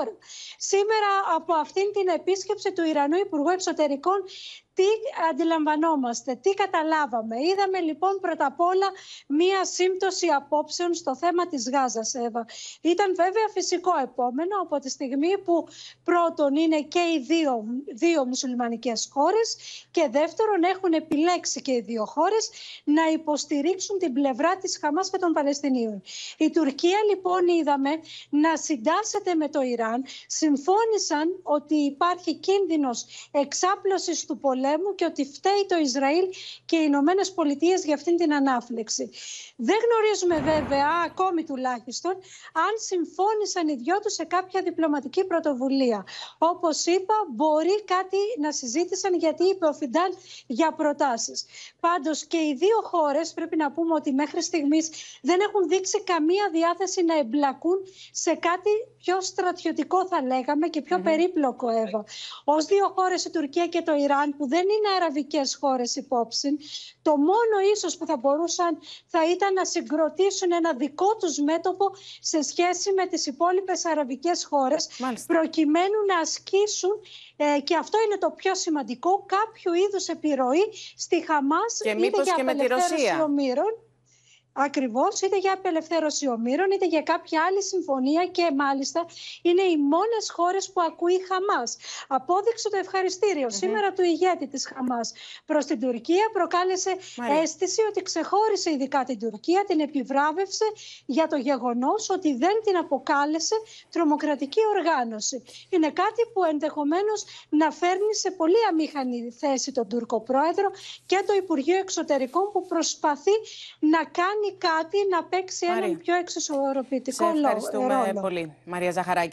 Τώρα, σήμερα από αυτήν την επίσκεψη του Ιρανού Υπουργού Εξωτερικών τι αντιλαμβανόμαστε, τι καταλάβαμε. Είδαμε λοιπόν πρώτα απ' όλα μία σύμπτωση απόψεων στο θέμα της Γάζας, Εύα. Ήταν βέβαια φυσικό επόμενο από τη στιγμή που πρώτον είναι και οι δύο, δύο μουσουλμανικές χώρες και δεύτερον έχουν επιλέξει και οι δύο χώρες να υποστηρίξουν την πλευρά της Χαμάς και των Παλαιστινίων. Η Τουρκία λοιπόν είδαμε να συντάσσεται με το Ιράν, συμφώνησαν ότι υπάρχει κίνδυνος εξάπλωσης του πολέμου και ότι φταίει το Ισραήλ και οι Ηνωμένες Πολιτείες για αυτήν την ανάφλεξη. Δεν γνωρίζουμε βέβαια, ακόμη τουλάχιστον, αν συμφώνησαν οι δυο τους σε κάποια διπλωματική πρωτοβουλία. Όπως είπα, μπορεί κάτι να συζήτησαν γιατί είπε ο Φιντάν για προτάσεις. Πάντως και οι δύο χώρες πρέπει να πούμε ότι μέχρι στιγμής δεν έχουν δείξει καμία διάθεση να εμπλακούν σε κάτι πιο στρατιωτικό θα λέγαμε και πιο περίπλοκο Εύα. Ως δύο χώρες η Τουρκία και το Ιράν που δεν είναι αραβικές χώρες υπόψη, το μόνο ίσως που θα μπορούσαν θα ήταν να συγκροτήσουν ένα δικό τους μέτωπο σε σχέση με τις υπόλοιπες αραβικές χώρες προκειμένου να ασκήσουν ε, και αυτό είναι το πιο σημαντικό κάποιο είδους επιρροή στη Χαμάς και είτε για και με τη Ρωσία. Ομήρων, Ακριβώς, είτε για απελευθέρωση ομήρων, είτε για κάποια άλλη συμφωνία και μάλιστα είναι οι μόνες χώρες που ακούει η Χαμάς. Απόδειξε το ευχαριστηριο σήμερα του ηγέτη της Χαμάς προς την Τουρκία προκάλεσε αίσθηση ότι ξεχώρισε ειδικά την Τουρκία, την επιβράβευσε για το γεγονός ότι δεν την αποκάλεσε τρομοκρατική οργάνωση. Είναι κάτι που ενδεχομένως να φέρνει σε πολύ αμήχανη θέση τον Τούρκο πρόεδρο και το Υπουργείο Εξωτερικών που προσπαθεί να κάνει κάτι να παίξει έναν πιο εξισορροπητικό ρόλο. ευχαριστούμε πολύ, Μαρία Ζαχαράκη.